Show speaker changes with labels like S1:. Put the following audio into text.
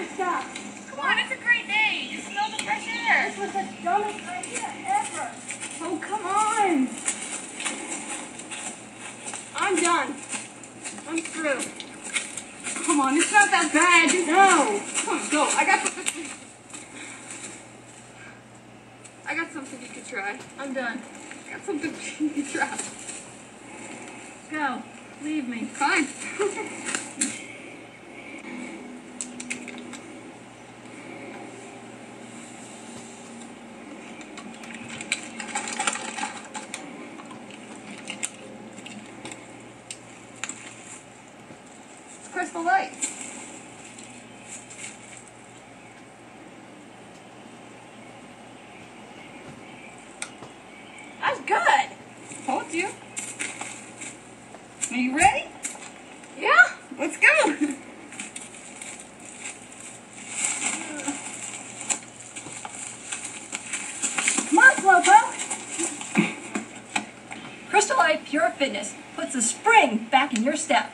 S1: here, stop.
S2: Come on, it's a great day. You smell the fresh air.
S1: This was the dumbest idea ever. Oh, come on. I'm done. I'm through.
S2: Come on, it's not that bad.
S1: No.
S2: Come on, go. I got something. I got something you could try.
S1: I'm done.
S2: I got something you could try.
S1: Go. Leave me.
S2: Fine. Crystal Light.
S1: That's good.
S2: Told you. Are you ready?
S1: Yeah?
S2: Let's go.
S3: Crystal Light Pure Fitness puts a spring back in your step.